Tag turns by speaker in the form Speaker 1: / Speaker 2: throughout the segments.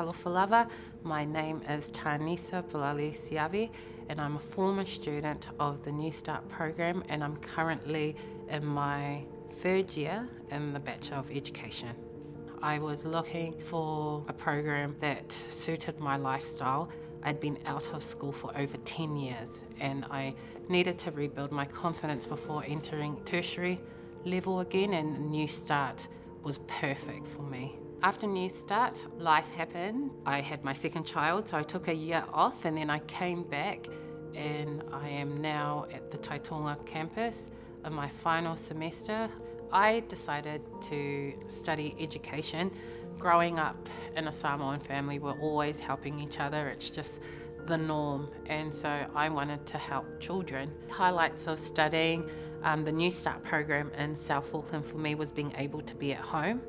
Speaker 1: Talofa lava. My name is Tanesa Bilali Siavi and I'm a former student of the New Start program and I'm currently in my third year in the Bachelor of Education. I was looking for a program that suited my lifestyle. I'd been out of school for over 10 years and I needed to rebuild my confidence before entering tertiary level again and New Start was perfect for me. After New Start, life happened. I had my second child, so I took a year off and then I came back and I am now at the Taitonga campus in my final semester. I decided to study education. Growing up in a Samoan family, we're always helping each other. It's just the norm. And so I wanted to help children. Highlights of studying um, the New Start program in South Auckland for me was being able to be at home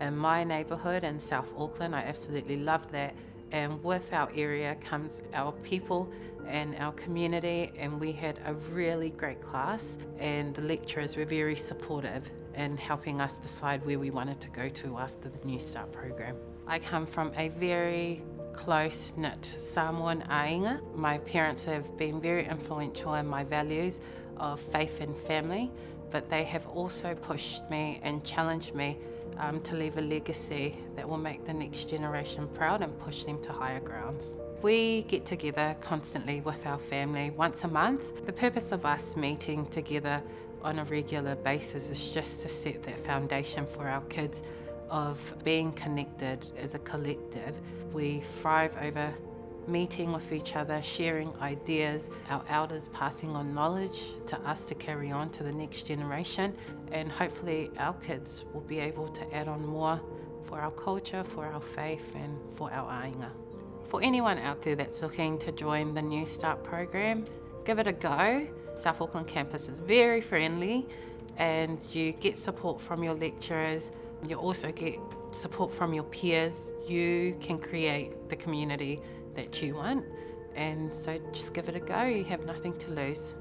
Speaker 1: in my neighbourhood in South Auckland. I absolutely love that. And with our area comes our people and our community, and we had a really great class. And the lecturers were very supportive in helping us decide where we wanted to go to after the New Start program. I come from a very close knit Samoan aiga. My parents have been very influential in my values of faith and family, but they have also pushed me and challenged me um, to leave a legacy that will make the next generation proud and push them to higher grounds. We get together constantly with our family once a month. The purpose of us meeting together on a regular basis is just to set that foundation for our kids of being connected as a collective. We thrive over meeting with each other, sharing ideas, our elders passing on knowledge to us to carry on to the next generation, and hopefully our kids will be able to add on more for our culture, for our faith, and for our aiga. For anyone out there that's looking to join the New Start program, give it a go. South Auckland campus is very friendly and you get support from your lecturers. You also get support from your peers. You can create the community that you want. And so just give it a go, you have nothing to lose.